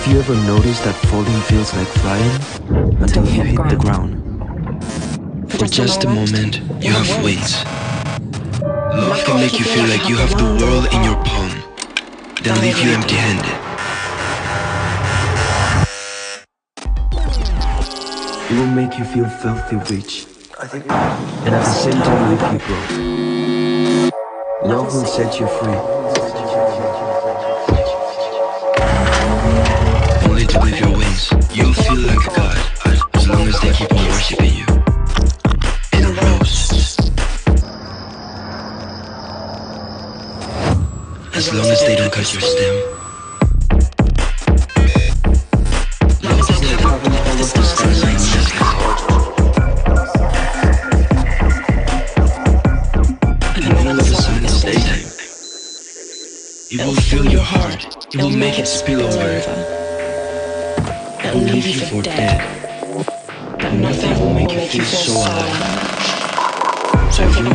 Have you ever noticed that falling feels like flying until you hit the ground? For just a moment, you have wings. Love can make you feel like you have the world in your palm, then leave you empty handed. It will make you feel filthy rich. And at the same time make you grow. Love will set you free. You'll feel like a god as long as they keep on worshipping you. As long as they don't cut your stem. It will fill your heart. It will make it spill over. It will leave you for dead. But nothing will make you feel so alive. So if you're